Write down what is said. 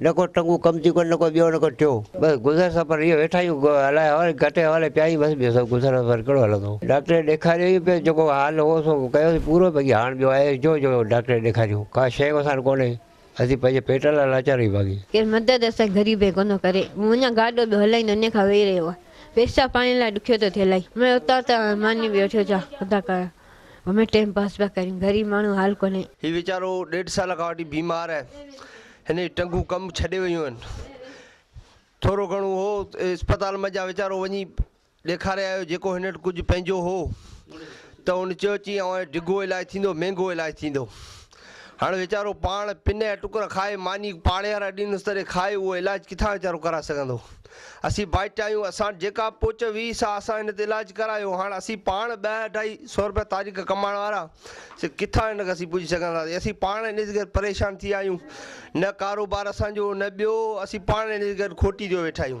न को टंगू कमु थी कोन न को ॿियो न को टियो बसि गुज़र सफ़र इहो वेठा आहियूं हलाए हवाले घटे हवाले पिया आहियूं बसि ॿियो सभु गुज़र सफ़र कहिड़ो हलंदो डॉक्टर ॾेखारियो पियो जेको हाल हो सो कयोसीं पूरो भई हाणे ॿियो आहे जो जो डॉक्टर ॾेखारियो का शइ असां कोन्हे असीं पंहिंजे पेट लाइ लाचार ई बाक़ी केरु मदद असां ग़रीब कोन करे मुंहिंजा गाॾो बि हलाईंदो उन खां वेही रहियो आहे पैसा पाणी लाइ ॾुखियो थो थिए इलाही मैं उतां त मानी बि वठियो छा खुदा कया हमें टाइम पास पिया करियूं ग़रीब माण्हू हाल कोन्हे हीउ वीचारो ॾेढ साल खां वठी बीमार आहे हिन जी टंगूं कमु छॾे वियूं आहिनि घणो हो इस्पताल में जा वीचारो वञी ॾेखारे आयो जेको हिन वटि कुझु हो त उन चयो चई ऐं डिघो इलाजु थींदो महांगो हाणे वीचारो, पाण पिन जा खाए, मानी पाड़े वारा तॾहिं खाए, उहो इलाजु किथां वीचारो कराए सघंदो? असीं बाइट आहियूं, असां पोच वी सां असां हिन ते इलाजु करायो। हाणे असीं अढाई सौ रुपया तारीख़ कमाइण वारा, से किथां हिन असीं पुॼी सघंदासीं असीं पाण परेशान थी आहियूं। न कारोबार असांजो, न ॿियो, असीं पाण इन जे खोटी जो वेठा आहियूं।